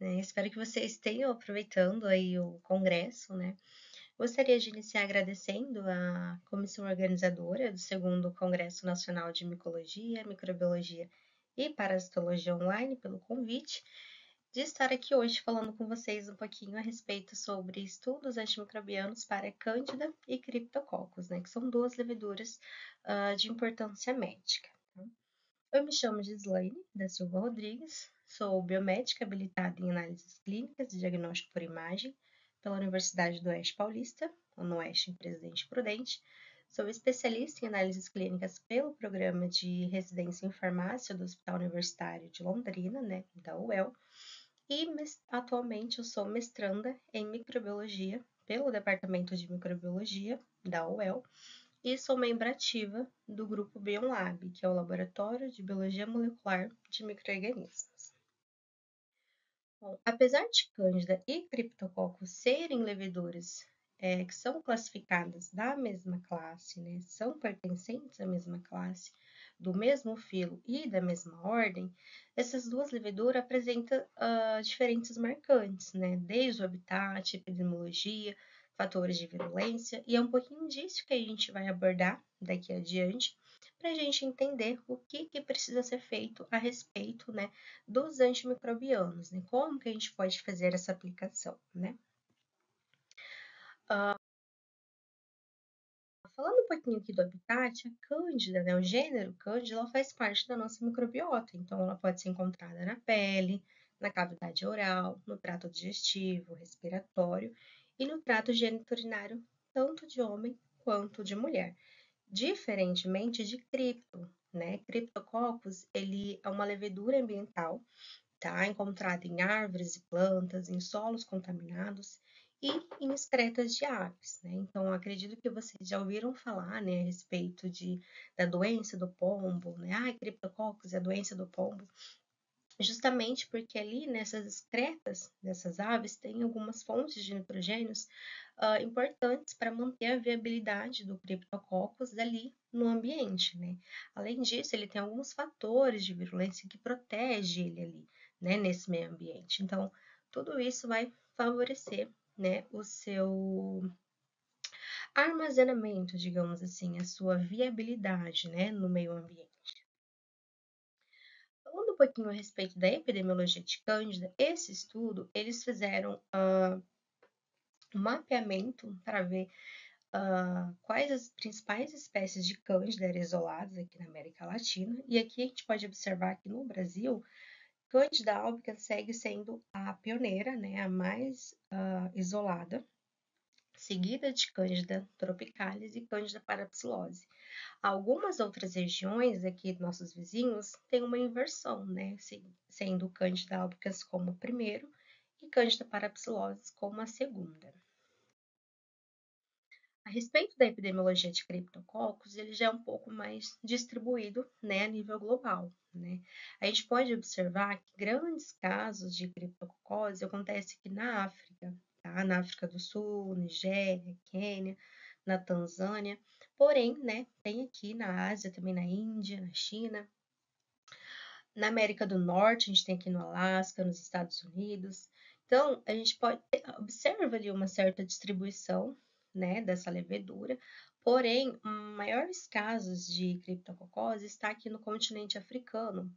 Né? Espero que vocês tenham aproveitando aí o congresso, né? Gostaria de iniciar agradecendo a comissão organizadora do segundo Congresso Nacional de Micologia, Microbiologia e Parasitologia Online pelo convite de estar aqui hoje falando com vocês um pouquinho a respeito sobre estudos antimicrobianos para Cândida e Cryptococcus, né, que são duas leveduras uh, de importância médica. Tá? Eu me chamo Gislaine da Silva Rodrigues, sou biomédica habilitada em análises clínicas e diagnóstico por imagem pela Universidade do Oeste Paulista, ou no Oeste em Presidente Prudente. Sou especialista em análises clínicas pelo programa de residência em farmácia do Hospital Universitário de Londrina, né, da UEL, e atualmente eu sou mestranda em microbiologia pelo Departamento de Microbiologia da UEL e sou membro ativa do grupo BioLab, que é o Laboratório de Biologia Molecular de Microorganismos. Bom, apesar de Cândida e Cryptococcus serem leveduras é, que são classificadas da mesma classe, né, são pertencentes à mesma classe, do mesmo filo e da mesma ordem, essas duas leveduras apresentam uh, marcantes, né? Desde o habitat, epidemiologia, fatores de virulência, e é um pouquinho disso que a gente vai abordar daqui adiante, para a gente entender o que, que precisa ser feito a respeito né, dos antimicrobianos, né? Como que a gente pode fazer essa aplicação, né? Uh, falando um pouquinho aqui do habitat, a cândida, né, o gênero cândida, ela faz parte da nossa microbiota, então ela pode ser encontrada na pele, na cavidade oral, no trato digestivo, respiratório e no trato geniturinário, tanto de homem quanto de mulher. Diferentemente de cripto, né? Cryptococcus, ele é uma levedura ambiental, tá? Encontrada em árvores e plantas, em solos contaminados e em excretas de aves. Né? Então, acredito que vocês já ouviram falar né, a respeito de, da doença do pombo, né? Ah, criptococcus é a doença do pombo. Justamente porque ali nessas excretas dessas aves tem algumas fontes de nitrogênios uh, importantes para manter a viabilidade do criptococcus ali no ambiente. Né? Além disso, ele tem alguns fatores de virulência que protegem ele ali, né, nesse meio ambiente. Então, tudo isso vai favorecer né, o seu armazenamento, digamos assim, a sua viabilidade, né, no meio ambiente. Falando um pouquinho a respeito da epidemiologia de Cândida, esse estudo, eles fizeram uh, um mapeamento para ver uh, quais as principais espécies de Cândida eram isoladas aqui na América Latina, e aqui a gente pode observar que no Brasil, Cândida albicans segue sendo a pioneira, né, a mais uh, isolada, seguida de Cândida tropicalis e Cândida parapsilose. Algumas outras regiões aqui, nossos vizinhos, têm uma inversão, né, sendo Cândida albicans como primeiro e Cândida parapsilose como a segunda. A respeito da epidemiologia de criptococcus, ele já é um pouco mais distribuído né, a nível global. Né? A gente pode observar que grandes casos de criptococose acontecem aqui na África, tá? na África do Sul, Nigéria, Quênia, na Tanzânia, porém, né, tem aqui na Ásia, também na Índia, na China, na América do Norte, a gente tem aqui no Alasca, nos Estados Unidos. Então, a gente pode observa ali uma certa distribuição né, dessa levedura. Porém, maiores casos de criptococose está aqui no continente africano.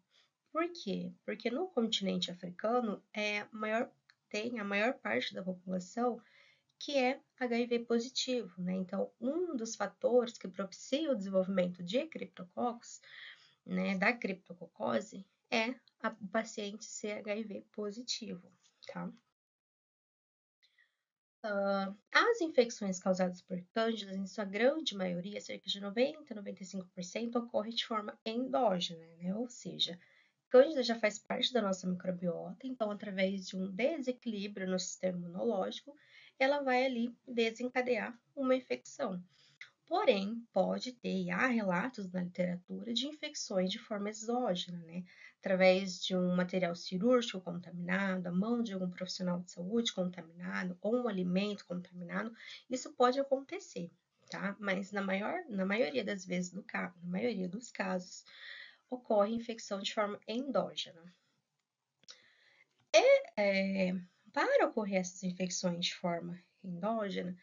Por quê? Porque no continente africano é maior, tem a maior parte da população que é HIV positivo, né? Então, um dos fatores que propicia o desenvolvimento de criptococos, né, da criptococose, é o paciente ser HIV positivo, tá? Uh, as infecções causadas por cândidas, em sua grande maioria, cerca de 90 a 95%, ocorrem de forma endógena, né? ou seja, cândida já faz parte da nossa microbiota, então, através de um desequilíbrio no sistema imunológico, ela vai ali desencadear uma infecção. Porém, pode ter, e há relatos na literatura de infecções de forma exógena, né? Através de um material cirúrgico contaminado, a mão de algum profissional de saúde contaminado, ou um alimento contaminado, isso pode acontecer, tá? Mas na, maior, na maioria das vezes, do, na maioria dos casos, ocorre infecção de forma endógena. é, para ocorrer essas infecções de forma endógena,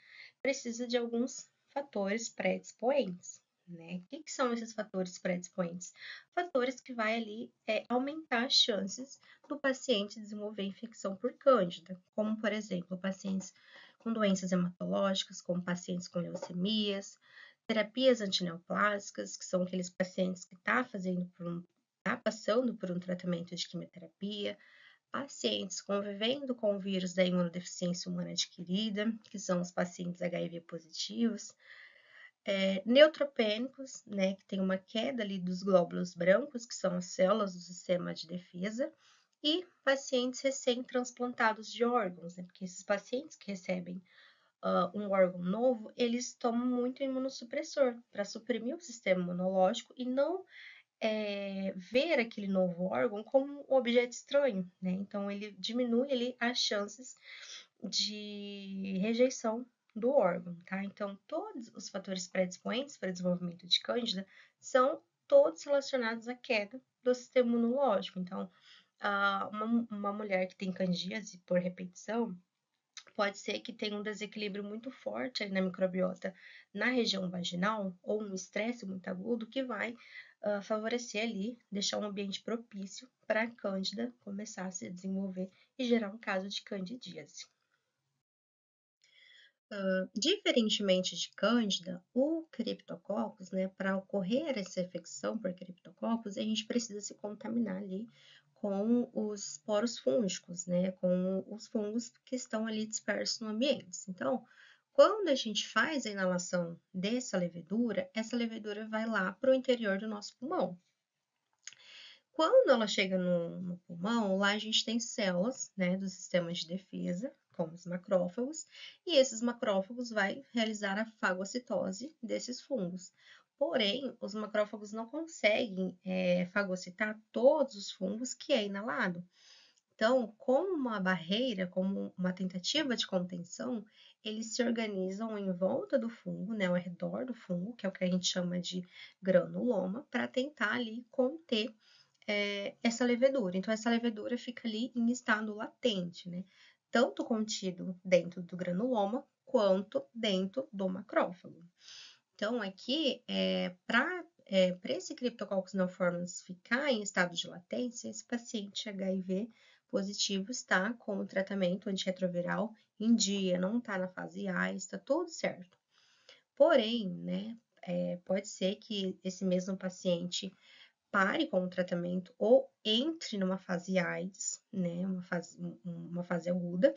precisa de alguns fatores predispoentes. Né? O que, que, são esses fatores predispoentes? Fatores que vai ali é, aumentar as chances do paciente desenvolver infecção por cândida, como por exemplo, pacientes com doenças hematológicas, como pacientes com leucemias, terapias antineoplásicas, que são aqueles pacientes que estão tá fazendo por um, tá passando por um tratamento de quimioterapia, pacientes convivendo com o vírus da imunodeficiência humana adquirida, que são os pacientes HIV positivos, é, neutropênicos, né, que tem uma queda ali dos glóbulos brancos, que são as células do sistema de defesa, e pacientes recém-transplantados de órgãos, né, porque esses pacientes que recebem uh, um órgão novo, eles tomam muito imunossupressor para suprimir o sistema imunológico e não é, ver aquele novo órgão como um objeto estranho, né? Então ele diminui ali as chances de rejeição do órgão, tá? Então, todos os fatores predisponentes para desenvolvimento de cândida são todos relacionados à queda do sistema imunológico. Então, uma, uma mulher que tem candíase por repetição, pode ser que tenha um desequilíbrio muito forte na microbiota na região vaginal ou um estresse muito agudo que vai uh, favorecer ali, deixar um ambiente propício para a cândida começar a se desenvolver e gerar um caso de candidíase. Uh, diferentemente de Cândida, o Cryptococcus, né, para ocorrer essa infecção por Cryptococcus, a gente precisa se contaminar ali com os poros fúngicos, né, com os fungos que estão ali dispersos no ambiente. Então, quando a gente faz a inalação dessa levedura, essa levedura vai lá para o interior do nosso pulmão. Quando ela chega no, no, pulmão, lá a gente tem células né, do sistema de defesa, como os macrófagos, e esses macrófagos vai realizar a fagocitose desses fungos. Porém, os macrófagos não conseguem é, fagocitar todos os fungos que é inalado. Então, como uma barreira, como uma tentativa de contenção, eles se organizam em volta do fungo, né, ao redor do fungo, que é o que a gente chama de granuloma, para tentar ali conter é, essa levedura. Então, essa levedura fica ali em estado latente, né? tanto contido dentro do granuloma quanto dentro do macrófago. Então, aqui, é, para é, esse Cryptococcus neoformans ficar em estado de latência, esse paciente HIV positivo está com o tratamento antirretroviral em dia, não está na fase A, está tudo certo. Porém, né, é, pode ser que esse mesmo paciente pare com o tratamento ou entre numa fase AIDS, né, uma fase, uma fase aguda,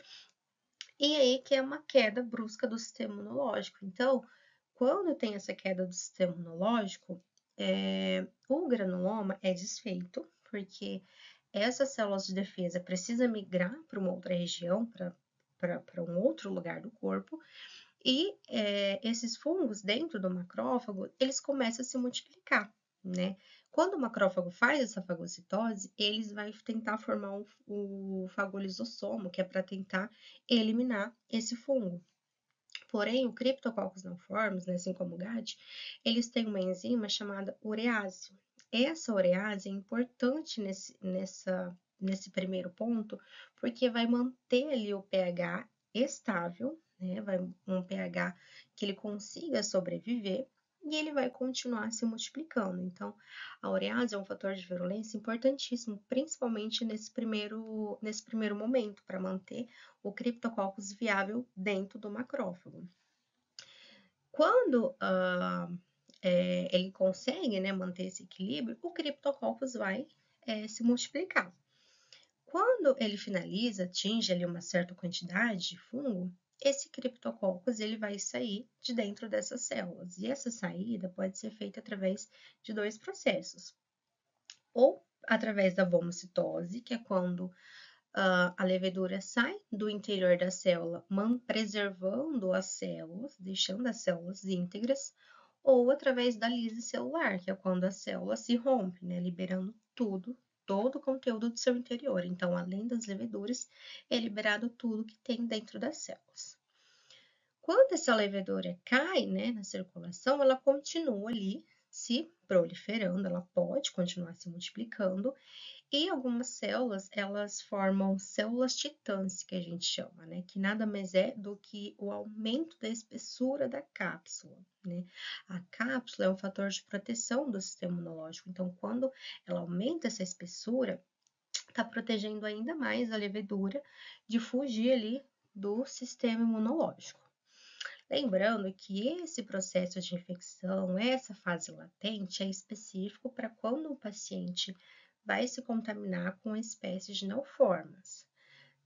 e aí que é uma queda brusca do sistema imunológico. Então, quando tem essa queda do sistema imunológico, é, o granuloma é desfeito, porque essas células de defesa precisam migrar para uma outra região, para um outro lugar do corpo, e é, esses fungos dentro do macrófago, eles começam a se multiplicar, né? Quando o macrófago faz essa fagocitose, eles vai tentar formar o, o fagolisossomo, que é para tentar eliminar esse fungo. Porém, o Cryptococcus neoformes, né, assim como o GAD, eles têm uma enzima chamada urease. Essa urease é importante nesse, nessa, nesse primeiro ponto, porque vai manter ali o pH estável, né, vai um pH que ele consiga sobreviver e ele vai continuar se multiplicando. Então, a urease é um fator de virulência importantíssimo, principalmente nesse primeiro, nesse primeiro momento, para manter o criptococcus viável dentro do macrófago. Quando uh, é, ele consegue né, manter esse equilíbrio, o criptococcus vai é, se multiplicar. Quando ele finaliza, atinge ali uma certa quantidade de fungo, esse criptococcus ele vai sair de dentro dessas células. E essa saída pode ser feita através de dois processos. Ou através da vomocitose, que é quando uh, a levedura sai do interior da célula, preservando as células, deixando as células íntegras, ou através da lise celular, que é quando a célula se rompe, né, liberando tudo todo o conteúdo do seu interior. Então, além das leveduras, é liberado tudo que tem dentro das células. Quando essa levedura cai né, na circulação, ela continua ali se proliferando, ela pode continuar se multiplicando, e algumas células, elas formam células titãs, que a gente chama, né? Que nada mais é do que o aumento da espessura da cápsula, né? A cápsula é um fator de proteção do sistema imunológico, então quando ela aumenta essa espessura, está protegendo ainda mais a levedura de fugir ali do sistema imunológico. Lembrando que esse processo de infecção, essa fase latente, é específico para quando o paciente vai se contaminar com espécies de neoformas.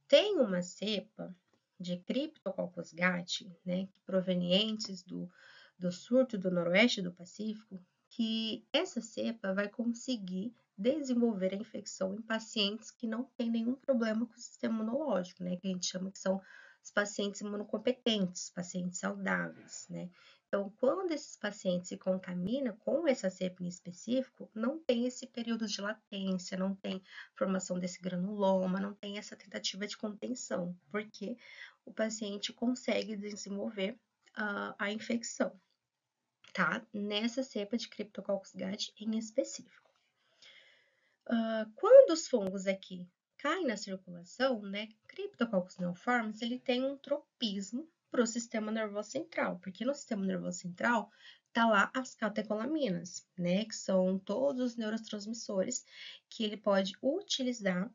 Tem uma cepa de Cryptococcus gat, né, provenientes do, do surto do noroeste do Pacífico, que essa cepa vai conseguir desenvolver a infecção em pacientes que não têm nenhum problema com o sistema imunológico, né, que a gente chama que são os pacientes imunocompetentes, pacientes saudáveis, né? Então, quando esses pacientes se contaminam com essa cepa em específico, não tem esse período de latência, não tem formação desse granuloma, não tem essa tentativa de contenção, porque o paciente consegue desenvolver uh, a infecção, tá? Nessa cepa de Cryptococcus gat em específico. Uh, quando os fungos aqui caem na circulação, né, Cryptococcus neoformis, ele tem um tropismo para o sistema nervoso central, porque no sistema nervoso central tá lá as catecolaminas, né, que são todos os neurotransmissores que ele pode utilizar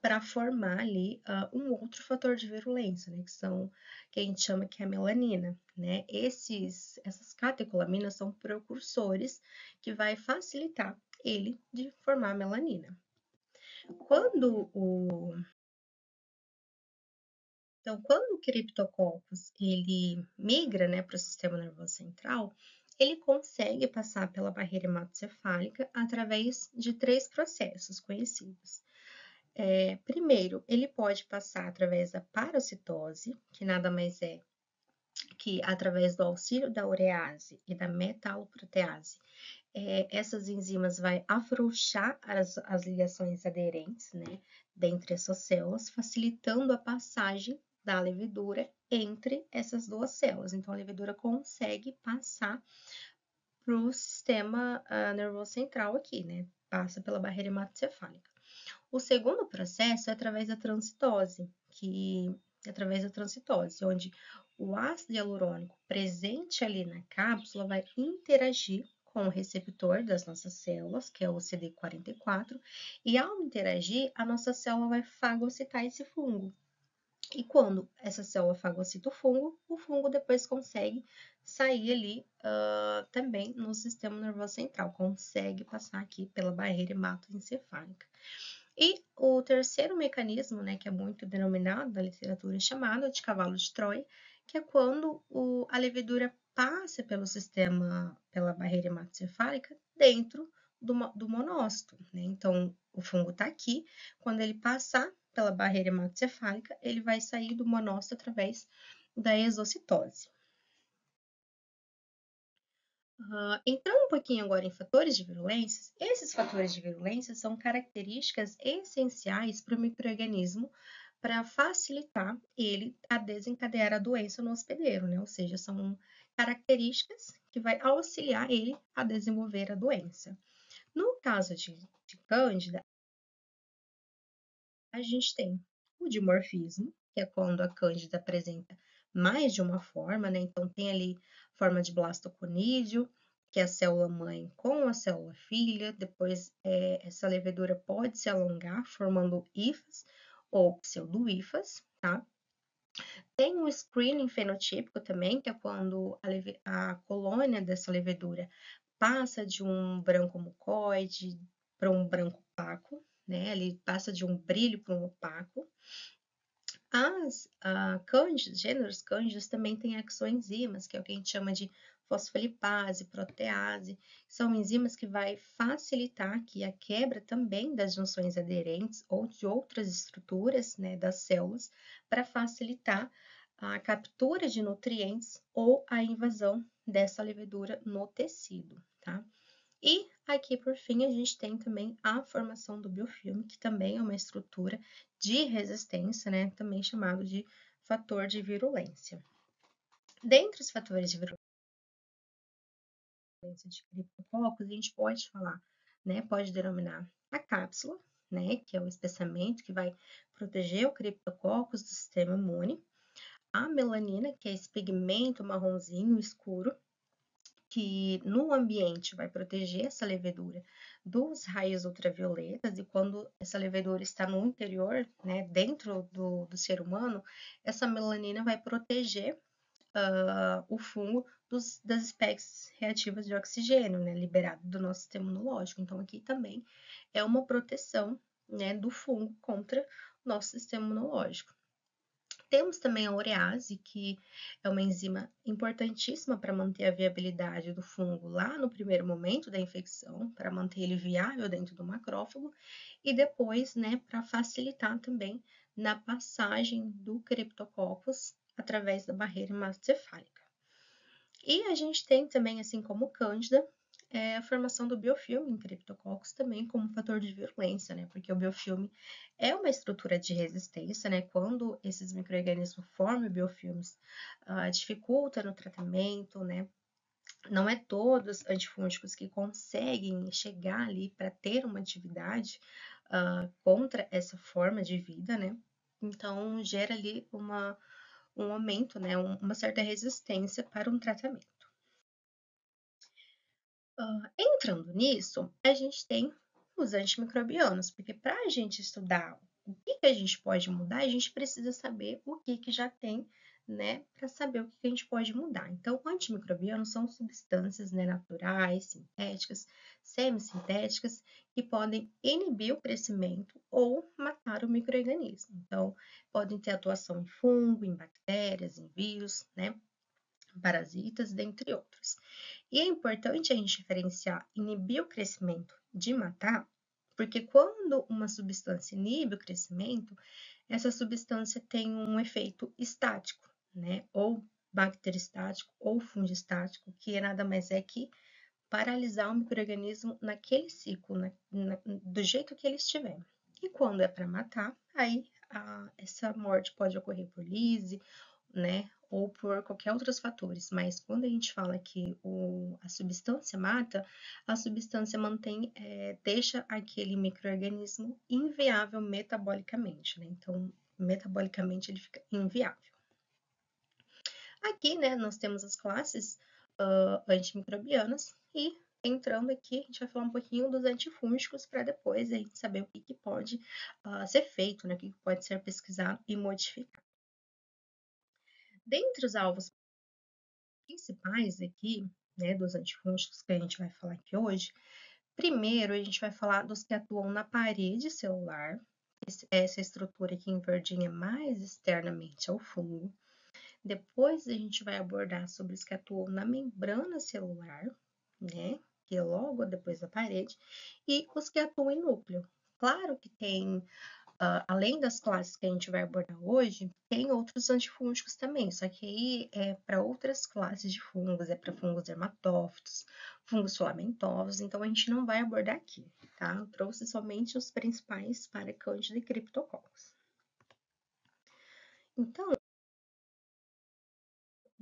para formar ali uh, um outro fator de virulência, né, que são que a gente chama que é a melanina, né? Esses essas catecolaminas são precursores que vai facilitar ele de formar melanina. Quando o então, quando o criptococcus ele migra né, para o sistema nervoso central, ele consegue passar pela barreira hematocefálica através de três processos conhecidos. É, primeiro, ele pode passar através da paracitose, que nada mais é que através do auxílio da urease e da metaloprotease, é, essas enzimas vai afrouxar as, as ligações aderentes, né, dentre essas células, facilitando a passagem da levedura entre essas duas células. Então, a levedura consegue passar para o sistema uh, nervoso central aqui, né? Passa pela barreira hematocefálica. O segundo processo é através da transitose, que através da transitose, onde o ácido hialurônico presente ali na cápsula vai interagir com o receptor das nossas células, que é o CD44, e ao interagir, a nossa célula vai fagocitar esse fungo. E quando essa célula fagocita o fungo, o fungo depois consegue sair ali uh, também no sistema nervoso central, consegue passar aqui pela barreira hematoencefálica. E o terceiro mecanismo, né, que é muito denominado na literatura, é chamado de cavalo de Troia, que é quando o, a levedura passa pelo sistema, pela barreira hematocefálica dentro do, do monócito. Né? Então, o fungo está aqui, quando ele passar pela barreira hematocefálica, ele vai sair do monócito através da exocitose. Uh, entrando um pouquinho agora em fatores de virulência, esses fatores de virulência são características essenciais para o microorganismo para facilitar ele a desencadear a doença no hospedeiro, né? Ou seja, são características que vai auxiliar ele a desenvolver a doença. No caso de, de Cândida, a gente tem o dimorfismo, que é quando a cândida apresenta mais de uma forma, né? Então, tem ali forma de blastoconídeo, que é a célula mãe com a célula filha, depois é, essa levedura pode se alongar, formando hifas ou pseudohifas, tá? Tem o screening fenotípico também, que é quando a, a colônia dessa levedura passa de um branco mucoide para um branco opaco, né? Ele passa de um brilho para um opaco. As uh, cândidas, gêneros cândidos também têm exoenzimas, que é o que a gente chama de fosfolipase, protease, são enzimas que vai facilitar aqui a quebra também das junções aderentes ou de outras estruturas né, das células para facilitar a captura de nutrientes ou a invasão dessa levedura no tecido, tá? E aqui, por fim, a gente tem também a formação do biofilme, que também é uma estrutura de resistência, né? Também chamado de fator de virulência. Dentre os fatores de virulência, doença de criptococcus, a gente pode falar, né, pode denominar a cápsula, né, que é o espessamento que vai proteger o criptococcus do sistema imune, a melanina, que é esse pigmento marronzinho escuro, que no ambiente vai proteger essa levedura dos raios ultravioletas, e quando essa levedura está no interior, né, dentro do, do ser humano, essa melanina vai proteger uh, o fungo dos, das espécies reativas de oxigênio, né, liberado do nosso sistema imunológico. Então, aqui também é uma proteção né, do fungo contra o nosso sistema imunológico. Temos também a urease, que é uma enzima importantíssima para manter a viabilidade do fungo lá no primeiro momento da infecção, para manter ele viável dentro do macrófago, e depois, né, para facilitar também na passagem do Cryptococcus através da barreira hematoencefálica. E a gente tem também, assim como Cândida, é a formação do biofilme em criptococcus também como fator de virulência, né? Porque o biofilme é uma estrutura de resistência, né? Quando esses microorganismos formam biofilmes, uh, dificulta no tratamento, né? Não é todos antifúngicos que conseguem chegar ali para ter uma atividade uh, contra essa forma de vida, né? Então, gera ali uma, um aumento, né? uma certa resistência para um tratamento. Uh, entrando nisso, a gente tem os antimicrobianos, porque para a gente estudar o que, que, a gente pode mudar, a gente precisa saber o que, que já tem, né, para saber o que, a gente pode mudar. Então, antimicrobianos são substâncias né, naturais, sintéticas, semissintéticas, que podem inibir o crescimento ou matar o microorganismo. Então, podem ter atuação em fungo, em bactérias, em vírus, né, parasitas, dentre outros. E é importante a gente diferenciar inibir o crescimento de matar, porque quando uma substância inibe o crescimento, essa substância tem um efeito estático, né? Ou bacteristático ou fungistático, que nada mais é que paralisar o microorganismo naquele ciclo, na, na, do jeito que ele estiver. E quando é para matar, aí a, essa morte pode ocorrer por lise, né? ou por qualquer outros fatores, mas quando a gente fala que o, a substância mata, a substância mantém, é, deixa aquele microorganismo inviável metabolicamente, né? Então, metabolicamente ele fica inviável. Aqui, né, nós temos as classes uh, antimicrobianas e entrando aqui, a gente vai falar um pouquinho dos antifúngicos para depois a gente saber o que, que pode uh, ser feito, né, o que, pode ser pesquisado e modificado. Dentre os alvos principais aqui, né, dos antifúngicos que a gente vai falar aqui hoje, primeiro a gente vai falar dos que atuam na parede celular, essa estrutura aqui em verdinho é mais externamente ao fungo. Depois a gente vai abordar sobre os que atuam na membrana celular, né, que é logo depois da parede, e os que atuam em núcleo. Claro que tem Uh, além das classes que a gente vai abordar hoje, tem outros antifúngicos também, só que aí é para outras classes de fungos, é para fungos dermatófitos, fungos filamentosos, então a gente não vai abordar aqui, tá? Eu trouxe somente os principais para Cândida e Cryptococcus. Então,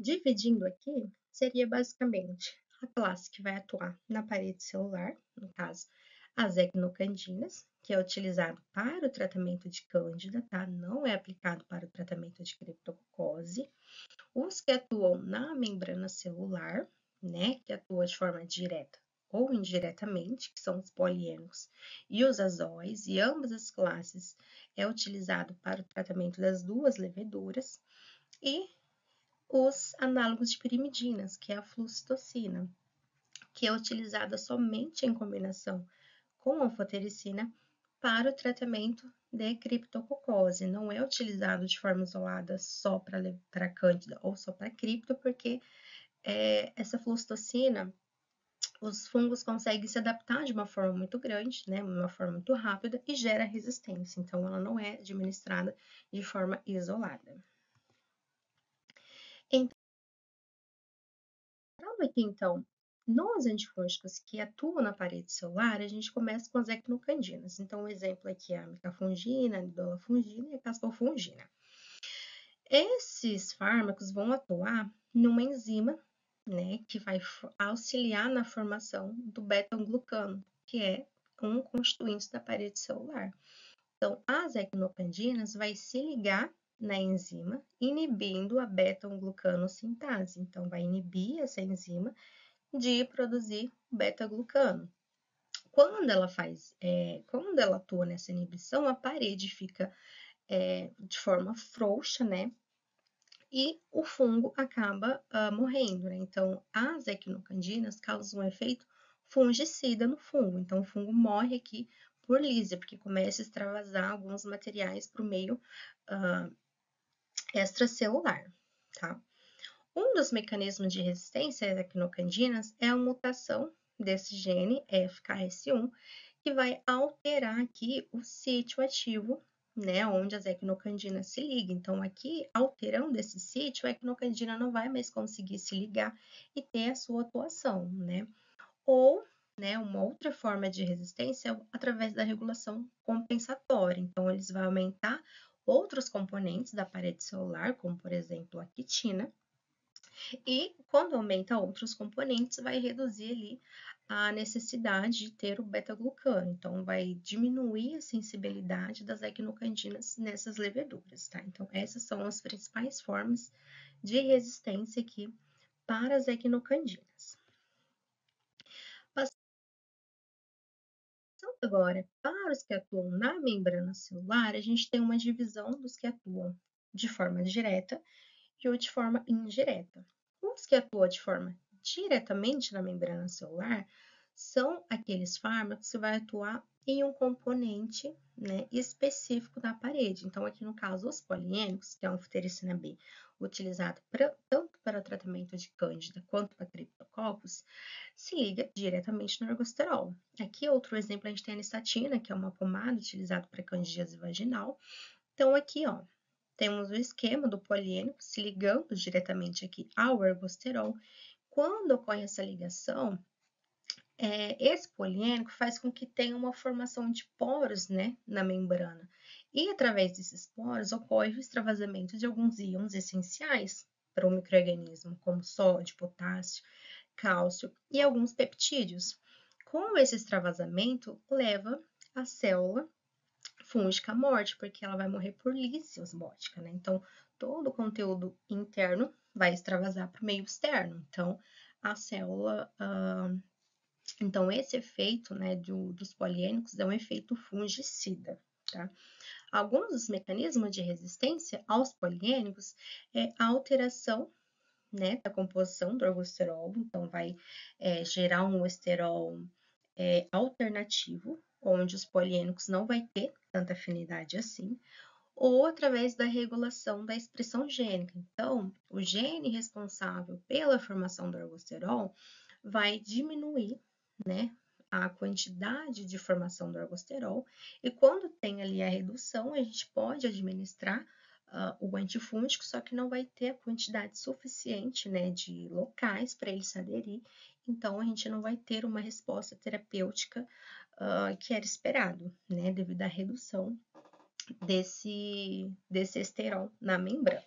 dividindo aqui, seria basicamente a classe que vai atuar na parede celular, no caso, as ecnocandinas, que é utilizado para o tratamento de cândida, tá? Não é aplicado para o tratamento de criptococose. Os que atuam na membrana celular, né, que atuam de forma direta ou indiretamente, que são os poliênicos e os azóis, e ambas as classes é utilizado para o tratamento das duas leveduras, e os análogos de pirimidinas, que é a flucitocina, que é utilizada somente em combinação com anfotericina para o tratamento de criptococose. Não é utilizado de forma isolada só para cândida ou só para cripto, porque é, essa flustocina, os fungos conseguem se adaptar de uma forma muito grande, né, uma forma muito rápida e gera resistência. Então, ela não é administrada de forma isolada. Então, aqui, então, nos antifúngicos que atuam na parede celular, a gente começa com as ecnocandinas. Então, o um exemplo aqui é a micafungina, a nidolafungina e a caspofungina. Esses fármacos vão atuar numa enzima né, que vai auxiliar na formação do beta-glucano, que é um constituinte da parede celular. Então, as equinocandinas vai se ligar na enzima, inibindo a beta-glucanosintase. Então, vai inibir essa enzima de produzir beta-glucano. Quando ela faz, é, quando ela atua nessa inibição, a parede fica é, de forma frouxa, né? E o fungo acaba uh, morrendo, né? Então, as equinocandinas causam um efeito fungicida no fungo. Então, o fungo morre aqui por lise, porque começa a extravasar alguns materiais para o meio uh, extracelular, tá? Um dos mecanismos de resistência às equinocandinas é a mutação desse gene FKS1, que vai alterar aqui o sítio ativo, né, onde as equinocandinas se ligam. Então, aqui, alterando esse sítio, a equinocandina não vai mais conseguir se ligar e ter a sua atuação, né? Ou, né, uma outra forma de resistência é através da regulação compensatória. Então, eles vão aumentar outros componentes da parede celular, como, por exemplo, a quitina, e quando aumenta outros componentes, vai reduzir ali a necessidade de ter o beta-glucano. Então, vai diminuir a sensibilidade das equinocandinas nessas leveduras, tá? Então, essas são as principais formas de resistência aqui para as equinocandinas. Agora para os que atuam na membrana celular, a gente tem uma divisão dos que atuam de forma direta e ou de forma indireta. Os que atuam de forma diretamente na membrana celular são aqueles fármacos que vai atuar em um componente né, específico da parede. Então, aqui no caso, os poliênicos, que é a anfotericina B, utilizado pra, tanto para tratamento de cândida quanto para criptococcus, se liga diretamente no ergosterol. Aqui, outro exemplo, a gente tem a anistatina, que é uma pomada utilizada para candidíase vaginal. Então, aqui, ó, temos o esquema do poliênico se ligando diretamente aqui ao ergosterol. Quando ocorre essa ligação, é, esse poliênico faz com que tenha uma formação de poros né, na membrana. E através desses poros ocorre o extravasamento de alguns íons essenciais para o microorganismo, como sódio, potássio, cálcio e alguns peptídeos. Com esse extravasamento, leva a célula fúngica à morte, porque ela vai morrer por lise osmótica, né? Então, todo o conteúdo interno vai extravasar para o meio externo. Então, a célula. Uh, então, esse efeito né, do, dos poliênicos é um efeito fungicida, tá? Alguns dos mecanismos de resistência aos poliênicos é a alteração né, da composição do ergosterol, então vai é, gerar um esterol é, alternativo, onde os poliênicos não vai ter tanta afinidade assim, ou através da regulação da expressão gênica. Então, o gene responsável pela formação do ergosterol vai diminuir, né, a quantidade de formação do ergosterol, e quando tem ali a redução, a gente pode administrar uh, o antifúngico, só que não vai ter a quantidade suficiente, né, de locais para ele se aderir, então a gente não vai ter uma resposta terapêutica uh, que era esperado, né, devido à redução desse, desse esterol na membrana.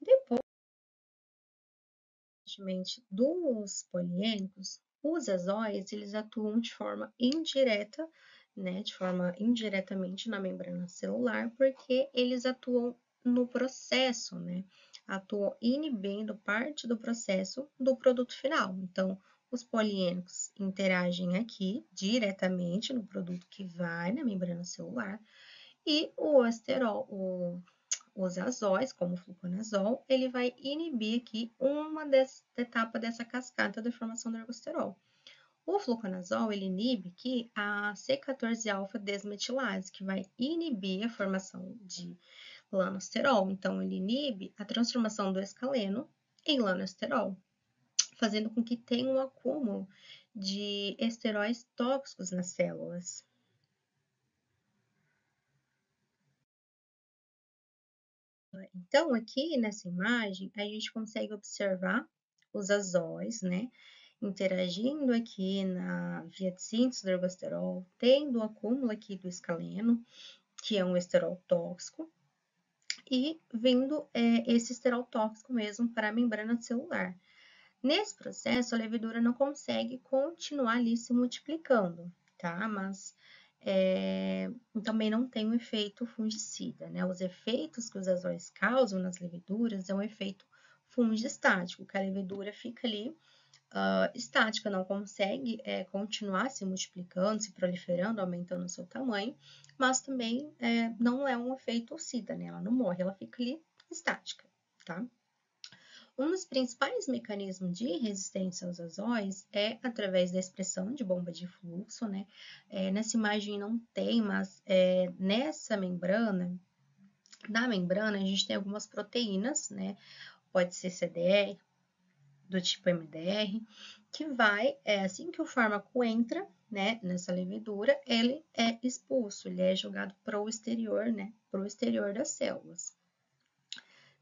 Depois, dos poliênicos, os azóis, eles atuam de forma indireta, né, de forma indiretamente na membrana celular, porque eles atuam no processo, né, atuam inibindo parte do processo do produto final. Então, os poliênicos interagem aqui diretamente no produto que vai na membrana celular e o esterol, o, os azóis, como o fluconazol, ele vai inibir aqui uma dessa etapa dessa cascata de formação do ergosterol. O fluconazol, ele inibe aqui a C14-alfa desmetilase, que vai inibir a formação de lanosterol. Então, ele inibe a transformação do escaleno em lanosterol fazendo com que tenha um acúmulo de esteróis tóxicos nas células. Então, aqui nessa imagem, a gente consegue observar os azóis, né? Interagindo aqui na via de síntese do ergosterol, tendo o acúmulo aqui do escaleno, que é um esterol tóxico, e vindo é, esse esterol tóxico mesmo para a membrana celular. Nesse processo, a levedura não consegue continuar ali se multiplicando, tá? Mas é, também não tem um efeito fungicida, né? Os efeitos que os azóis causam nas leveduras é um efeito fungistático, que a levedura fica ali uh, estática, não consegue é, continuar se multiplicando, se proliferando, aumentando o seu tamanho, mas também é, não é um efeito ocida, né? Ela não morre, ela fica ali estática, tá? Um dos principais mecanismos de resistência aos azóis é através da expressão de bomba de fluxo, né? É, nessa imagem não tem, mas é, nessa membrana, na membrana, a gente tem algumas proteínas, né? Pode ser CDR, do tipo MDR, que vai, é, assim que o fármaco entra, né, nessa levedura, ele é expulso, ele é jogado para o exterior, né, para o exterior das células.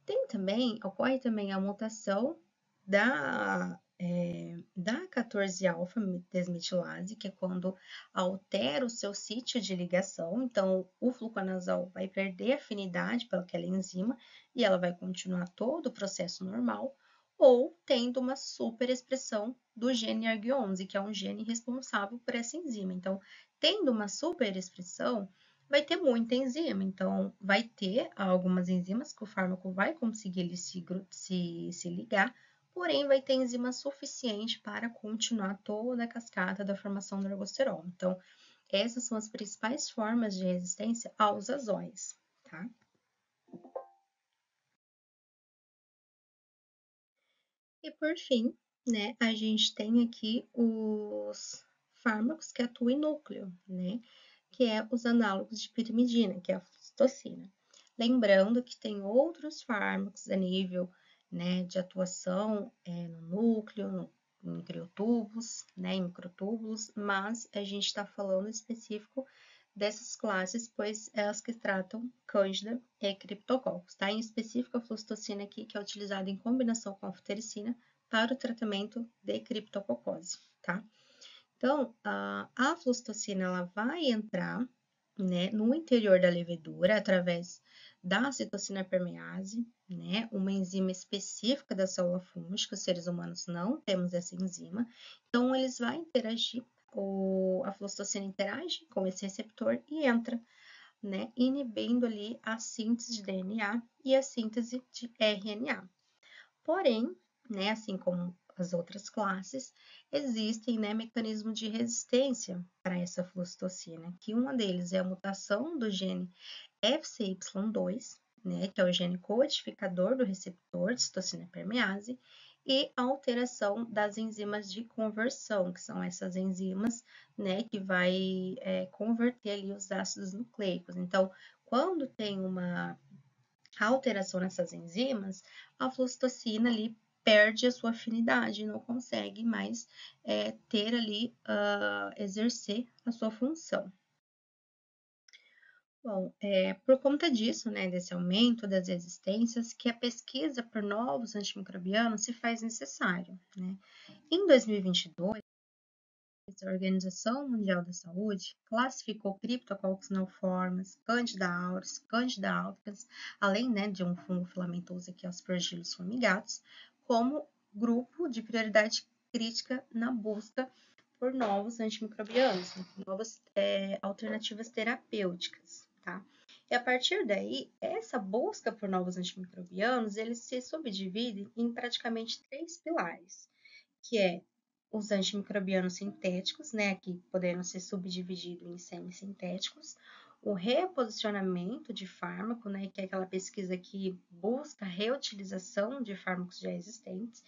Tem também, ocorre também a mutação da, é, da 14-alfa desmetilase, que é quando altera o seu sítio de ligação, então o fluconazol vai perder afinidade pelaquela enzima e ela vai continuar todo o processo normal, ou tendo uma superexpressão do gene ARG11, que é um gene responsável por essa enzima. Então, tendo uma superexpressão, vai ter muita enzima. Então, vai ter algumas enzimas que o fármaco vai conseguir se, se, se ligar, porém vai ter enzima suficiente para continuar toda a cascata da formação do ergosterol. Então, essas são as principais formas de resistência aos azóis, tá? E por fim, né, a gente tem aqui os fármacos que atuam em núcleo, né? Que é os análogos de pirimidina, que é a flucitocina. Lembrando que tem outros fármacos a nível né, de atuação é, no núcleo, no, em criotubos, né, em microtúbulos, mas a gente está falando específico dessas classes, pois é as que tratam cândida e criptococcus, tá? Em específico a flucitocina aqui, que é utilizada em combinação com a futericina para o tratamento de criptococose, tá? Então, a, a flucitocina ela vai entrar né, no interior da levedura através da citocina permease, né, uma enzima específica da célula fúngica, seres humanos não temos essa enzima, então eles vão interagir, a flucitocina interage com esse receptor e entra, né, inibindo ali a síntese de DNA e a síntese de RNA. Porém, né, assim como as outras classes, existem né, mecanismos de resistência para essa flucitocina, que uma deles é a mutação do gene FCY2, né, que é o gene codificador do receptor de citocina permease, e a alteração das enzimas de conversão, que são essas enzimas né, que vai é, converter ali os ácidos nucleicos. Então, quando tem uma alteração nessas enzimas, a flucitocina ali perde a sua afinidade, não consegue mais é, ter ali, uh, exercer a sua função. Bom, é, por conta disso, né, desse aumento das resistências, que a pesquisa por novos antimicrobianos se faz necessário. Né? Em 2022, a Organização Mundial da Saúde classificou Cryptococcus neoformes, Candida auris, Candida albicans, além né, de um fungo filamentoso aqui, Aspergillus fumigatus, como grupo de prioridade crítica na busca por novos antimicrobianos, novas é, alternativas terapêuticas, tá? E a partir daí, essa busca por novos antimicrobianos, eles se subdividem em praticamente três pilares, que é os antimicrobianos sintéticos, né, que podendo ser subdivididos em semissintéticos, o reposicionamento de fármaco, né, que é aquela pesquisa que busca reutilização de fármacos já existentes,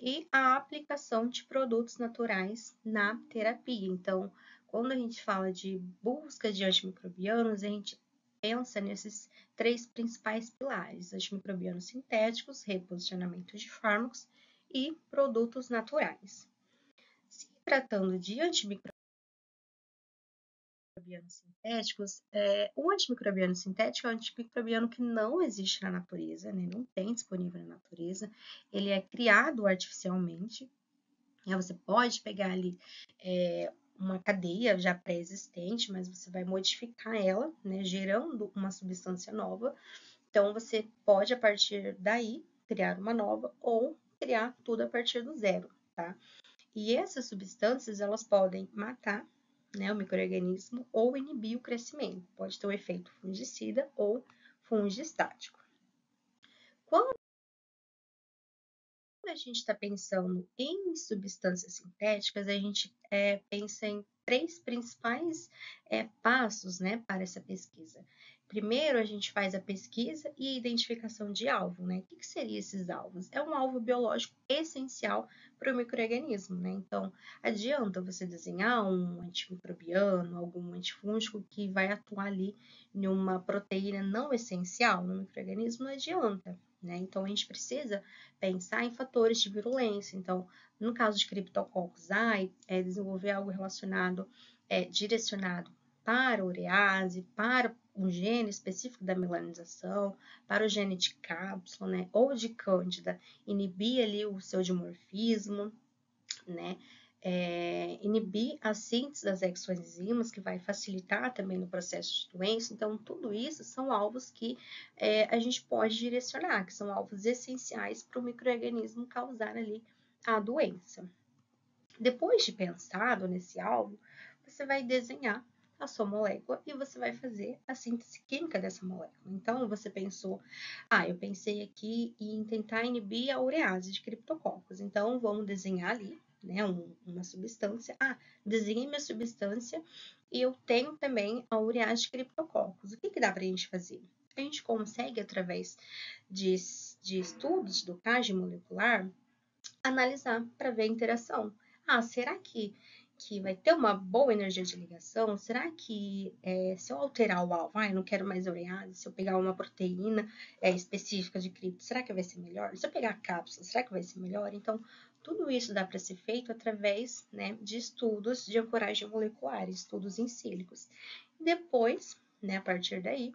e a aplicação de produtos naturais na terapia. Então, quando a gente fala de busca de antimicrobianos, a gente pensa nesses três principais pilares: antimicrobianos sintéticos, reposicionamento de fármacos e produtos naturais. Se tratando de antimicrobianos, antimicrobianos sintéticos, é, o antimicrobiano sintético é um antimicrobiano que não existe na natureza, né? não tem disponível na natureza, ele é criado artificialmente. Né? Você pode pegar ali é, uma cadeia já pré-existente, mas você vai modificar ela, né? gerando uma substância nova. Então, você pode, a partir daí, criar uma nova ou criar tudo a partir do zero, tá? E essas substâncias, elas podem matar né, o microorganismo ou inibir o crescimento. Pode ter um efeito fungicida ou fungistático. Quando a gente está pensando em substâncias sintéticas, a gente é, pensa em três principais é, passos né, para essa pesquisa. Primeiro, a gente faz a pesquisa e identificação de alvo, né? O que, que seriam esses alvos? É um alvo biológico essencial para o microorganismo, né? Então, adianta você desenhar um antimicrobiano, algum antifúngico que vai atuar ali em uma proteína não essencial no microorganismo, não adianta, né? Então, a gente precisa pensar em fatores de virulência. Então, no caso de Cryptococcus ai, é desenvolver algo relacionado, é, direcionado para urease, para um gene específico da melanização, para o gene de cápsula, né, ou de cândida, inibir ali o seu dimorfismo, né, é, inibir a síntese das exoenzimas, que vai facilitar também no processo de doença. Então, tudo isso são alvos que é, a gente pode direcionar, que são alvos essenciais para o microorganismo causar ali a doença. Depois de pensado nesse alvo, você vai desenhar a sua molécula e você vai fazer a síntese química dessa molécula. Então, você pensou, ah, eu pensei aqui em tentar inibir a urease de criptococos. Então, vamos desenhar ali, né, um, uma substância. Ah, desenhei minha substância e eu tenho também a urease de criptococos. O que, que dá para a gente fazer? A gente consegue, através de, de estudos do CAGE molecular, analisar para ver a interação. Ah, será que que vai ter uma boa energia de ligação? Será que é, se eu alterar o alvo, ah, eu não quero mais urease, se eu pegar uma proteína é, específica de cripto, será que vai ser melhor? Se eu pegar a cápsula, será que vai ser melhor? Então, tudo isso dá para ser feito através né, de estudos de ancoragem molecular, estudos em sílicos. Depois, né, a partir daí,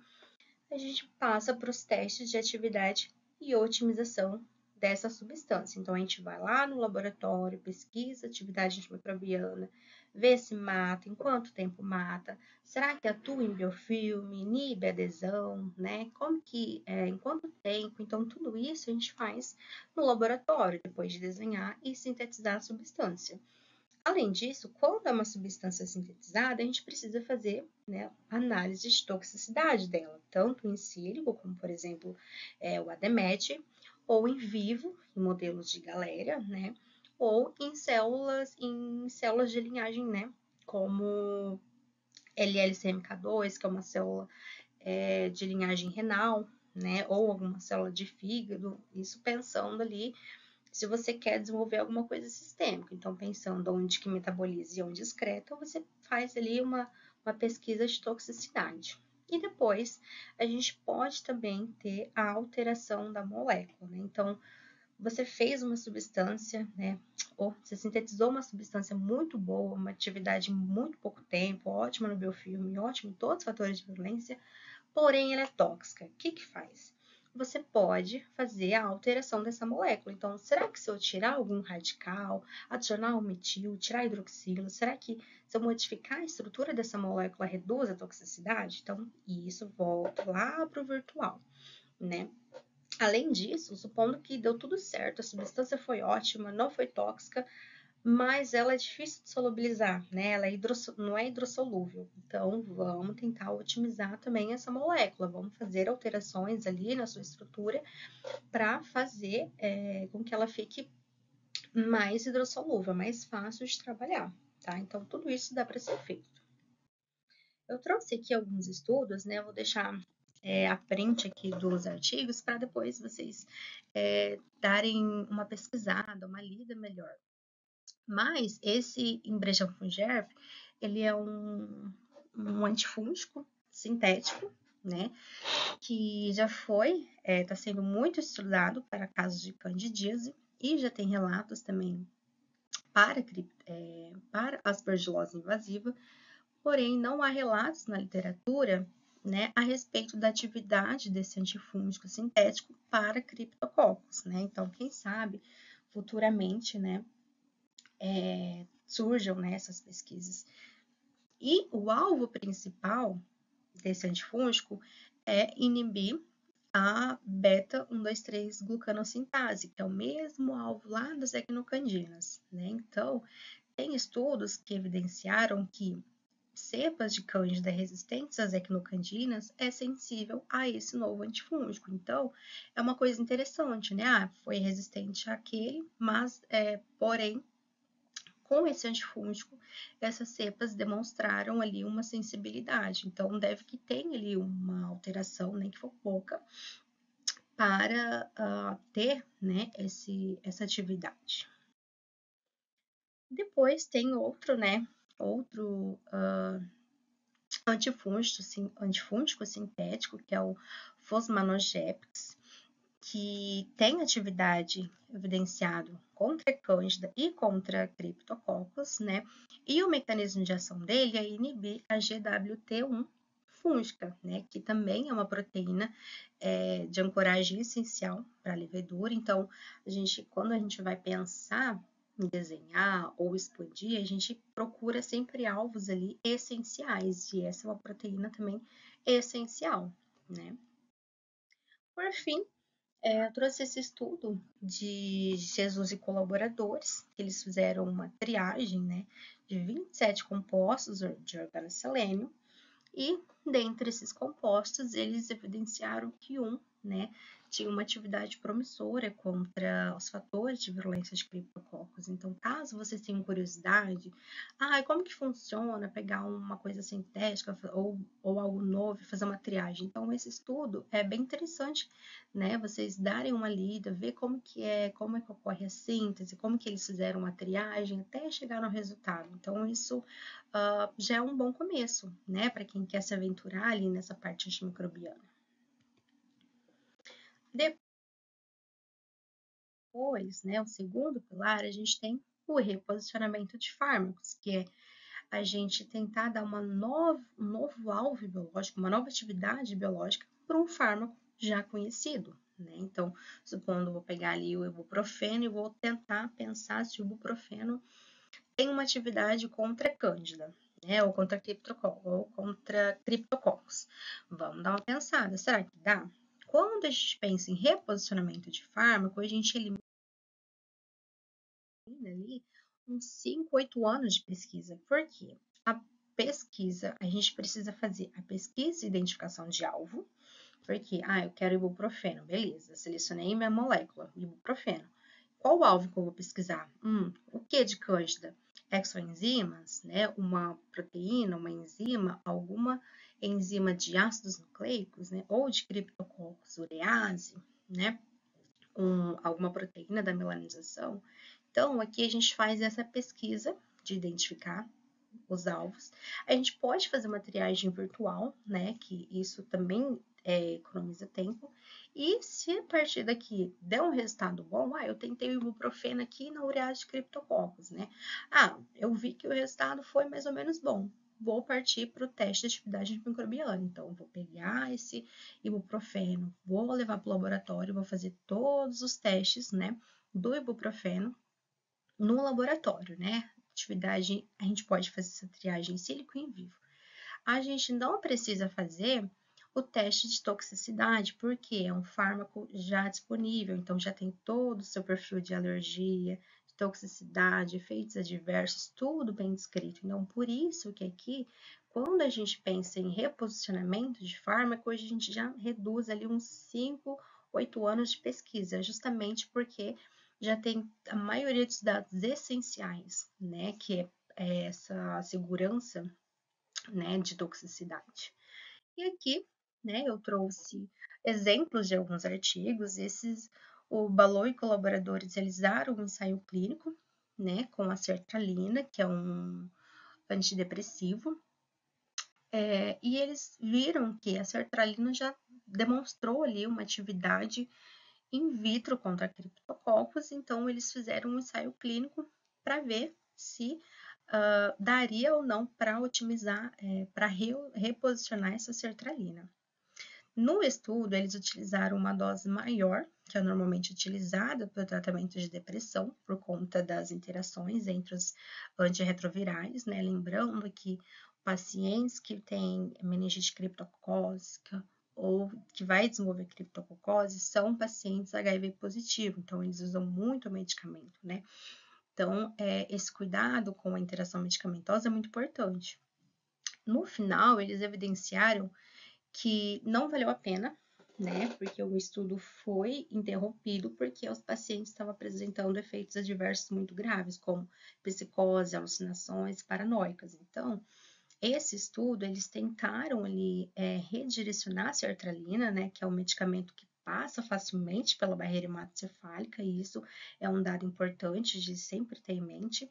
a gente passa para os testes de atividade e otimização dessa substância. Então, a gente vai lá no laboratório, pesquisa atividade antimicrobiana, vê se mata, em quanto tempo mata, será que atua em biofilme, inibe adesão, né? Como que, é, em quanto tempo? Então, tudo isso a gente faz no laboratório, depois de desenhar e sintetizar a substância. Além disso, quando é uma substância sintetizada, a gente precisa fazer né, análise de toxicidade dela, tanto em sílico, como por exemplo é, o ADMET, ou em vivo, em modelos de galera, né? Ou em células, em células de linhagem, né? Como LLCMK2, que é uma célula é, de linhagem renal, né? Ou alguma célula de fígado, isso pensando ali se você quer desenvolver alguma coisa sistêmica. Então, pensando onde que metaboliza e onde excreta, você faz ali uma, uma pesquisa de toxicidade. E depois a gente pode também ter a alteração da molécula, né? Então, você fez uma substância, né? Ou você sintetizou uma substância muito boa, uma atividade em muito pouco tempo, ótima no biofilme, ótima em todos os fatores de violência, porém ela é tóxica. O que que faz? Você pode fazer a alteração dessa molécula. Então, será que se eu tirar algum radical, adicionar um metil, tirar hidroxilo, será que se eu modificar a estrutura dessa molécula reduz a toxicidade? Então, isso volta lá para o virtual, né? Além disso, supondo que deu tudo certo, a substância foi ótima, não foi tóxica, mas ela é difícil de solubilizar, né? Ela é não é hidrossolúvel. Então, vamos tentar otimizar também essa molécula. Vamos fazer alterações ali na sua estrutura para fazer é, com que ela fique mais hidrossolúvel, mais fácil de trabalhar, tá? Então, tudo isso dá para ser feito. Eu trouxe aqui alguns estudos, né? Eu vou deixar é, a print aqui dos artigos para depois vocês é, darem uma pesquisada, uma lida melhor. Mas esse Imbrejão Fungerb, ele é um, um antifúngico sintético, né? Que já foi, está é, tá sendo muito estudado para casos de candidíase e já tem relatos também para, é, para aspergilose invasiva, porém não há relatos na literatura né, a respeito da atividade desse antifúngico sintético para criptococos, né? Então, quem sabe futuramente, né, é, surjam nessas né, pesquisas. E o alvo principal desse antifúngico é inibir a beta-123 glucanosintase, que é o mesmo alvo lá das equinocandinas, né? Então, tem estudos que evidenciaram que cepas de cândida resistentes às equinocandinas é sensível a esse novo antifúngico. Então, é uma coisa interessante, né? Ah, foi resistente àquele, mas, é, porém, com esse antifúngico, essas cepas demonstraram ali uma sensibilidade. Então, deve que tem ali uma alteração, nem que for pouca, para uh, ter né, esse, essa atividade. Depois tem outro, né, outro uh, antifúngico, antifúngico sintético, que é o Fosmanogepix, que tem atividade evidenciado contra cândida e contra criptococcus, né? E o mecanismo de ação dele é inibir a GWT1 fúngica, né? Que também é uma proteína é, de ancoragem essencial para a levedura. Então, a gente, quando a gente vai pensar em desenhar ou expandir, a gente procura sempre alvos ali essenciais, e essa é uma proteína também essencial, né? Por fim, é, trouxe esse estudo de Jesus e colaboradores, que eles fizeram uma triagem né, de 27 compostos de organoselênio, e dentre esses compostos, eles evidenciaram que um né, tinha uma atividade promissora contra os fatores de virulência de criptococos. Então, caso vocês tenham curiosidade, ah, como que funciona pegar uma coisa sintética ou, ou algo novo e fazer uma triagem? Então, esse estudo é bem interessante, né? Vocês darem uma lida, ver como que é, como é que ocorre a síntese, como que eles fizeram a triagem até chegar no resultado. Então, isso uh, já é um bom começo, né? Para quem quer se aventurar ali nessa parte antimicrobiana. Depois, né, o segundo pilar, a gente tem o reposicionamento de fármacos, que é a gente tentar dar uma nova, um novo alvo biológico, uma nova atividade biológica para um fármaco já conhecido. Né? Então, supondo eu vou pegar ali o ibuprofeno e vou tentar pensar se o ibuprofeno tem uma atividade contra a cândida, né? ou contra ou contra criptococcus. Vamos dar uma pensada, será que dá? Quando a gente pensa em reposicionamento de fármaco, a gente elimina ali uns 5, 8 anos de pesquisa. Por quê? A pesquisa, a gente precisa fazer a pesquisa e identificação de alvo, porque, ah, eu quero ibuprofeno, beleza, selecionei minha molécula, ibuprofeno. Qual o alvo que eu vou pesquisar? Hum, o que de cândida? Exoenzimas, né? Uma proteína, uma enzima, alguma enzima de ácidos nucleicos, né, ou de criptococcus urease, né, um, alguma proteína da melanização. Então, aqui a gente faz essa pesquisa de identificar os alvos. A gente pode fazer uma triagem virtual, né, que isso também é, economiza tempo. E se a partir daqui der um resultado bom, ah, eu tentei o ibuprofeno aqui na urease de criptococcus, né? Ah, eu vi que o resultado foi mais ou menos bom vou partir para o teste de atividade microbiana. Então, vou pegar esse ibuprofeno, vou levar para o laboratório, vou fazer todos os testes, né, do ibuprofeno no laboratório, né? Atividade, a gente pode fazer essa triagem em sílico em vivo. A gente não precisa fazer o teste de toxicidade, porque é um fármaco já disponível, então já tem todo o seu perfil de alergia, toxicidade, efeitos adversos, tudo bem descrito. Então, por isso que aqui, quando a gente pensa em reposicionamento de fármaco, a gente já reduz ali uns 5, 8 anos de pesquisa, justamente porque já tem a maioria dos dados essenciais, né, que é, é essa segurança, né, de toxicidade. E aqui, né, eu trouxe exemplos de alguns artigos, esses o Balou e colaboradores realizaram um ensaio clínico, né, com a sertralina, que é um antidepressivo, é, e eles viram que a sertralina já demonstrou ali uma atividade in vitro contra criptococcus, então eles fizeram um ensaio clínico para ver se uh, daria ou não para otimizar, é, para re, reposicionar essa sertralina. No estudo, eles utilizaram uma dose maior, que é normalmente utilizada para o tratamento de depressão, por conta das interações entre os antirretrovirais, né? Lembrando que pacientes que têm meningite criptocócica ou que vai desenvolver criptococose são pacientes HIV positivo, então eles usam muito medicamento, né? Então, é, esse cuidado com a interação medicamentosa é muito importante. No final, eles evidenciaram que não valeu a pena, né? Porque o estudo foi interrompido porque os pacientes estavam apresentando efeitos adversos muito graves, como psicose, alucinações paranoicas. Então, esse estudo, eles tentaram ali é, redirecionar a sertralina, né, que é um medicamento que passa facilmente pela barreira hematocefálica, e isso é um dado importante de sempre ter em mente.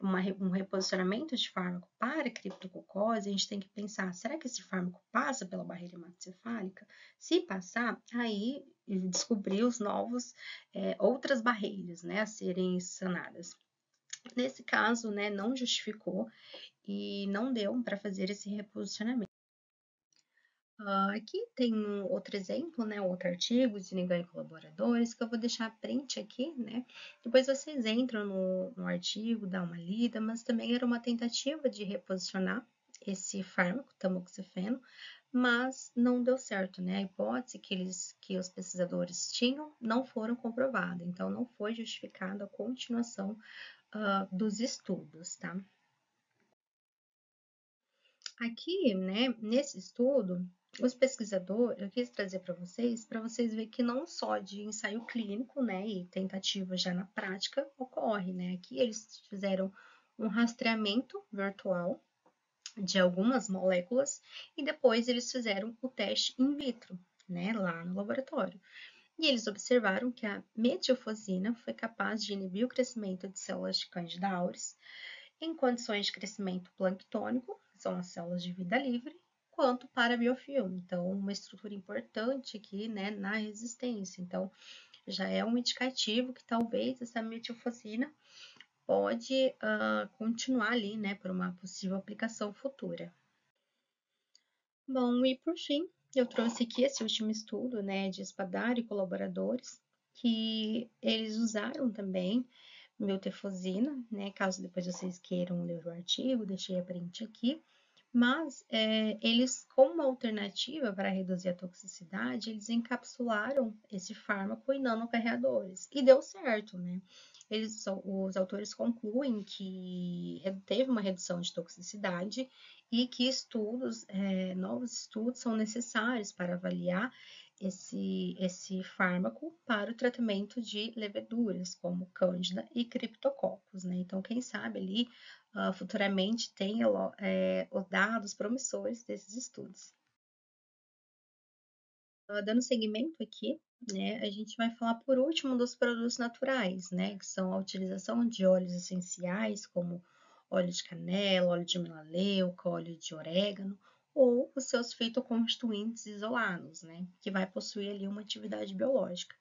Uma, um reposicionamento de fármaco para criptococose, a gente tem que pensar, será que esse fármaco passa pela barreira hematocefálica? Se passar, aí descobrir os novos, é, outras barreiras, né, a serem sanadas. Nesse caso, né, não justificou e não deu para fazer esse reposicionamento. Uh, aqui tem um outro exemplo, né, outro artigo de Ninguém Colaboradores, que eu vou deixar print aqui, né, depois vocês entram no, no artigo, dá uma lida, mas também era uma tentativa de reposicionar esse fármaco, tamoxifeno, mas não deu certo, né, a hipótese que, eles, que os pesquisadores tinham não foram comprovadas, então não foi justificada a continuação uh, dos estudos, tá? Aqui, né, nesse estudo, os pesquisadores, eu quis trazer para vocês, para vocês verem que não só de ensaio clínico, né, e tentativa já na prática ocorre, né? Aqui eles fizeram um rastreamento virtual de algumas moléculas e depois eles fizeram o teste in vitro, né, lá no laboratório. E eles observaram que a metilfosina foi capaz de inibir o crescimento de células de Candida auris em condições de crescimento planctônico são as células de vida livre, quanto para biofilme. Então, uma estrutura importante aqui, né, na resistência. Então, já é um indicativo que talvez essa metilfosina pode uh, continuar ali, né, por uma possível aplicação futura. Bom, e por fim, eu trouxe aqui esse último estudo, né, de Espadar e colaboradores, que eles usaram também miltefosina, né, caso depois vocês queiram ler o artigo, deixei a print aqui, mas é, eles, como uma alternativa para reduzir a toxicidade, eles encapsularam esse fármaco em nanocarreadores. E deu certo, né? Eles, os autores concluem que teve uma redução de toxicidade e que estudos, é, novos estudos são necessários para avaliar esse, esse fármaco para o tratamento de leveduras, como cândida e criptococos, né? Então, quem sabe ali uh, futuramente tenha é, os dados promissores desses estudos. Uh, dando seguimento aqui, né, a gente vai falar por último dos produtos naturais, né, que são a utilização de óleos essenciais, como óleo de canela, óleo de melaleuca, óleo de orégano, ou os seus fitoconstituintes isolados, né, que vai possuir ali uma atividade biológica.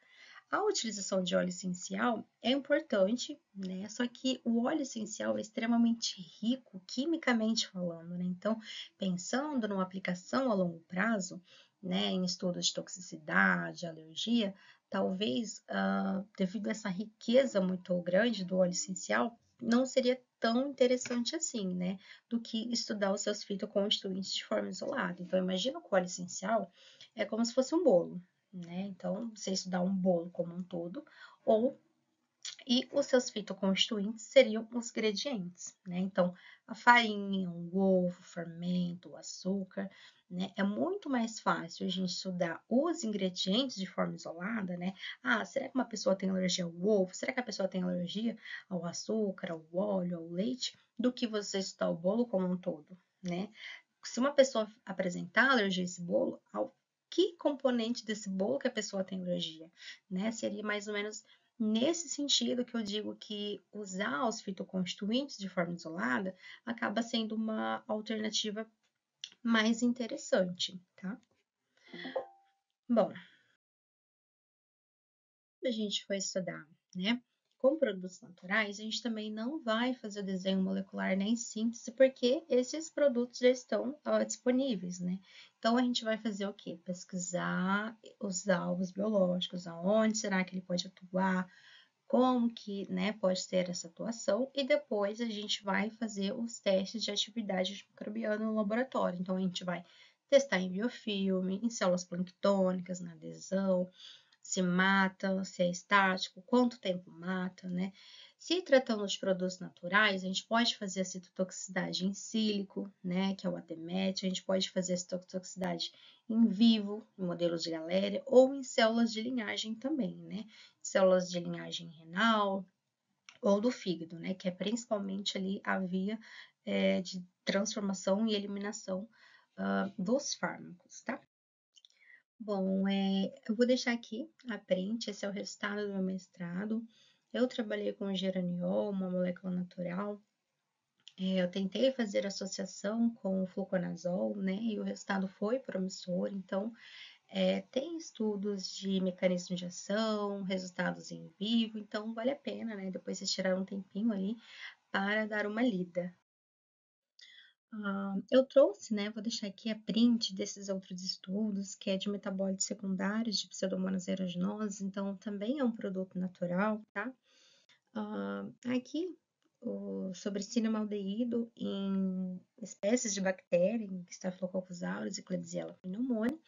A utilização de óleo essencial é importante, né? Só que o óleo essencial é extremamente rico, quimicamente falando, né? Então, pensando numa aplicação a longo prazo, né, em estudos de toxicidade, alergia, talvez, uh, devido a essa riqueza muito grande do óleo essencial, não seria tão interessante assim, né, do que estudar os seus fitoconstituintes de forma isolada. Então, imagina que o óleo essencial é como se fosse um bolo, né? Então, você estudar um bolo como um todo, ou e os seus fitoconstituintes seriam os ingredientes, né? Então, a farinha, o ovo, o fermento, o açúcar, né? É muito mais fácil a gente estudar os ingredientes de forma isolada, né? Ah, será que uma pessoa tem alergia ao ovo? Será que a pessoa tem alergia ao açúcar, ao óleo, ao leite? Do que você estudar o bolo como um todo, né? Se uma pessoa apresentar alergia a esse bolo, que componente desse bolo que a pessoa tem alergia, né? Seria mais ou menos nesse sentido que eu digo que usar os fitoconstituintes de forma isolada acaba sendo uma alternativa mais interessante, tá? Bom, a gente foi estudar, né? Com produtos naturais, a gente também não vai fazer o desenho molecular nem síntese, porque esses produtos já estão ó, disponíveis, né? Então, a gente vai fazer o quê? Pesquisar os alvos biológicos, aonde será que ele pode atuar, como que né, pode ter essa atuação, e depois a gente vai fazer os testes de atividade microbiana no laboratório. Então, a gente vai testar em biofilme, em células planctônicas, na adesão, se mata, se é estático, quanto tempo mata, né? Se tratando de produtos naturais, a gente pode fazer a citotoxicidade em sílico, né, que é o ADMET, a gente pode fazer a citotoxicidade em vivo, em modelos de galéria, ou em células de linhagem também, né, células de linhagem renal ou do fígado, né, que é principalmente ali a via é, de transformação e eliminação uh, dos fármacos, tá? Bom, é, eu vou deixar aqui a print, esse é o resultado do meu mestrado. Eu trabalhei com geraniol, uma molécula natural. É, eu tentei fazer associação com o fluconazol, né? E o resultado foi promissor. Então, é, tem estudos de mecanismo de ação, resultados em vivo. Então, vale a pena, né? Depois vocês tiraram um tempinho ali para dar uma lida. Uh, eu trouxe, né, vou deixar aqui a print desses outros estudos, que é de metabólitos secundários de pseudomonas aeruginosos, então também é um produto natural, tá? Uh, aqui, o, sobre cinemaldeído em espécies de bactéria, em Staphylococcus aureus e Klebsiella pneumoniae.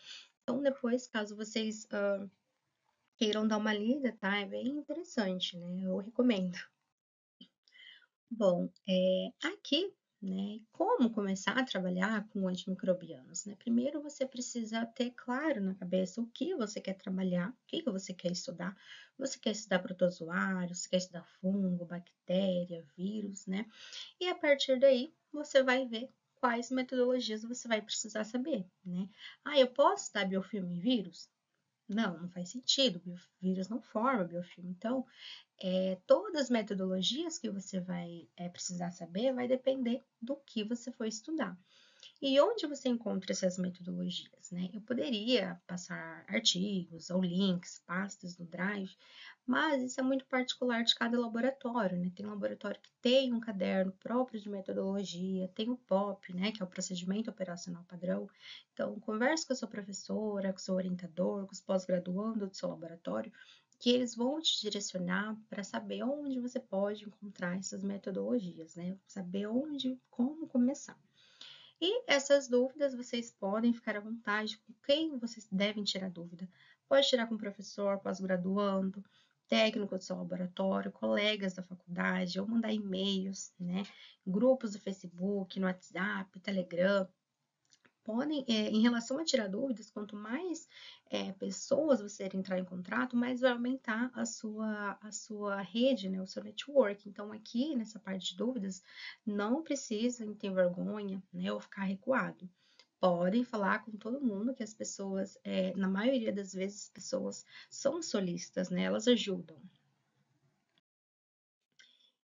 Então, depois, caso vocês uh, queiram dar uma lida, tá? É bem interessante, né? Eu recomendo. Bom, é, aqui né? Como começar a trabalhar com antimicrobianos, né? Primeiro você precisa ter claro na cabeça o que você quer trabalhar, o que você quer estudar. Você quer estudar protozoários, você quer estudar fungo, bactéria, vírus, né? E a partir daí você vai ver quais metodologias você vai precisar saber, né? Ah, eu posso estudar biofilme em vírus? Não, não faz sentido, vírus não forma biofilme. Então, é, todas as metodologias que você vai é, precisar saber vai depender do que você for estudar. E onde você encontra essas metodologias? Né? Eu poderia passar artigos ou links, pastas no Drive, mas isso é muito particular de cada laboratório. Né? Tem um laboratório que tem um caderno próprio de metodologia, tem o POP, né, que é o procedimento operacional padrão. Então, converse com a sua professora, com o seu orientador, com os pós-graduando do seu laboratório, que eles vão te direcionar para saber onde você pode encontrar essas metodologias, né? Saber onde, como começar. E essas dúvidas vocês podem ficar à vontade com quem vocês devem tirar dúvida. Pode tirar com professor, pós-graduando, técnico do seu laboratório, colegas da faculdade, ou mandar e-mails, né? Grupos do Facebook, no WhatsApp, Telegram, podem, é, em relação a tirar dúvidas, quanto mais é, pessoas você entrar em contrato, mais vai aumentar a sua, a sua rede, né, o seu network. Então, aqui nessa parte de dúvidas, não precisam ter vergonha, né, ou ficar recuado. Podem falar com todo mundo que as pessoas, é, na maioria das vezes, as pessoas são solistas, né, elas ajudam.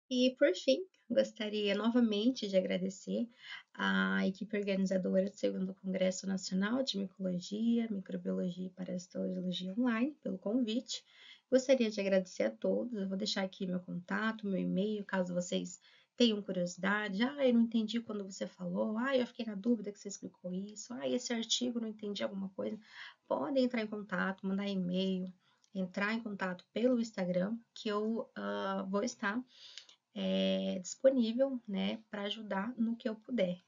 E por fim, gostaria novamente de agradecer à equipe organizadora do segundo Congresso Nacional de Micologia, Microbiologia e Parasitologia Online pelo convite. Gostaria de agradecer a todos. Eu vou deixar aqui meu contato, meu e-mail, caso vocês tenham curiosidade. Ah, eu não entendi quando você falou. Ah, eu fiquei na dúvida que você explicou isso. Ah, esse artigo não entendi alguma coisa. Podem entrar em contato, mandar e-mail, entrar em contato pelo Instagram, que eu uh, vou estar é, disponível, né, para ajudar no que eu puder.